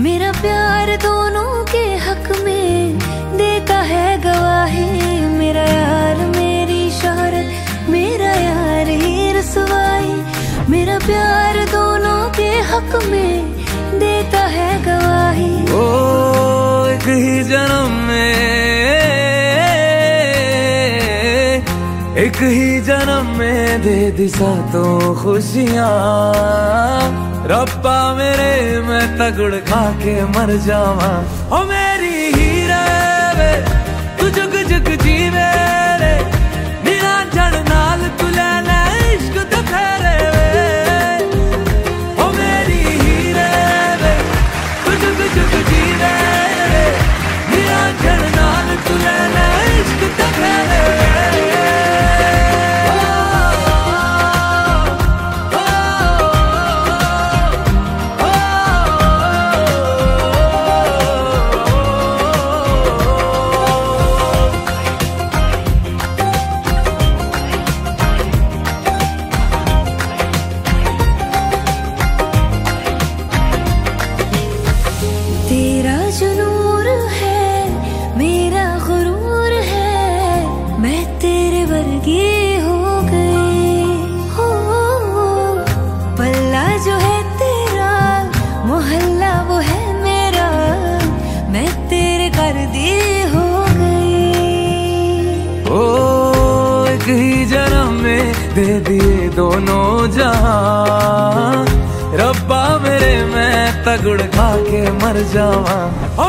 मेरा प्यार दोनों के हक में देता है गवाही। मेरा यार, मेरी शहरत, मेरा यार ही रसवाई मेरा प्यार दोनों के हक में देता है गवाही। ओ, एक ही जन्म में, एक ही जन्म में दे दिशा तो खुशियाँ। रब्बा मेरे मैं तगड़ खा के मर जावा। ओ मेरी हीरे तुझुक जुक जीवे। दे दिए दोनों जहाँ रब्बा मेरे मैं तगड़ खा के मर जावा। ओ